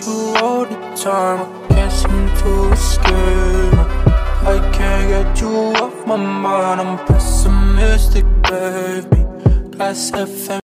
you all the time. I can't seem to escape. I can't get you off my mind. I'm pessimistic, baby. That's FM.